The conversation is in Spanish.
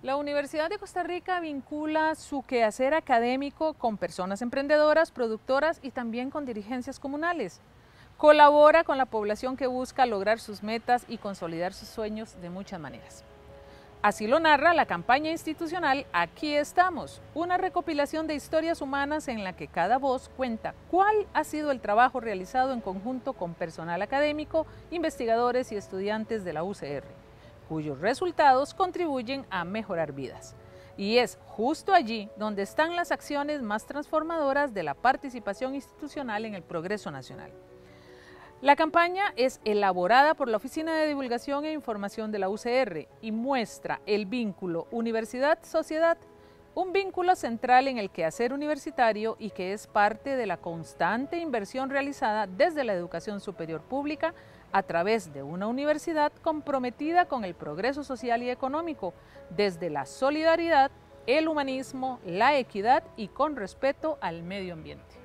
La Universidad de Costa Rica vincula su quehacer académico con personas emprendedoras, productoras y también con dirigencias comunales. Colabora con la población que busca lograr sus metas y consolidar sus sueños de muchas maneras. Así lo narra la campaña institucional Aquí estamos, una recopilación de historias humanas en la que cada voz cuenta cuál ha sido el trabajo realizado en conjunto con personal académico, investigadores y estudiantes de la UCR cuyos resultados contribuyen a mejorar vidas. Y es justo allí donde están las acciones más transformadoras de la participación institucional en el progreso nacional. La campaña es elaborada por la Oficina de Divulgación e Información de la UCR y muestra el vínculo universidad-sociedad, un vínculo central en el quehacer universitario y que es parte de la constante inversión realizada desde la educación superior pública a través de una universidad comprometida con el progreso social y económico, desde la solidaridad, el humanismo, la equidad y con respeto al medio ambiente.